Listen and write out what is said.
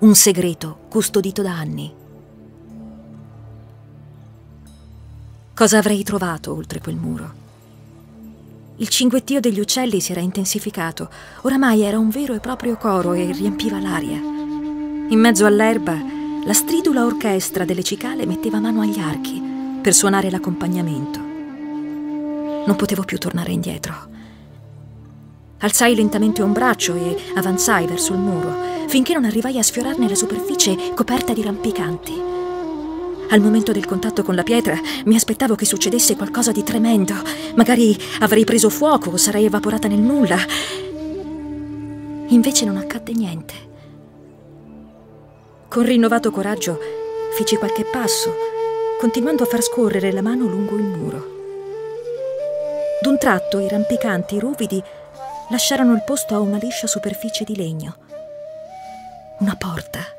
un segreto custodito da anni. Cosa avrei trovato oltre quel muro? Il cinguettio degli uccelli si era intensificato, oramai era un vero e proprio coro e riempiva l'aria. In mezzo all'erba, la stridula orchestra delle cicale metteva mano agli archi per suonare l'accompagnamento. Non potevo più tornare indietro. Alzai lentamente un braccio e avanzai verso il muro, finché non arrivai a sfiorarne la superficie coperta di rampicanti. Al momento del contatto con la pietra mi aspettavo che succedesse qualcosa di tremendo. Magari avrei preso fuoco o sarei evaporata nel nulla. Invece non accadde niente. Con rinnovato coraggio feci qualche passo, continuando a far scorrere la mano lungo il muro. D'un tratto i rampicanti ruvidi lasciarono il posto a una liscia superficie di legno. Una porta.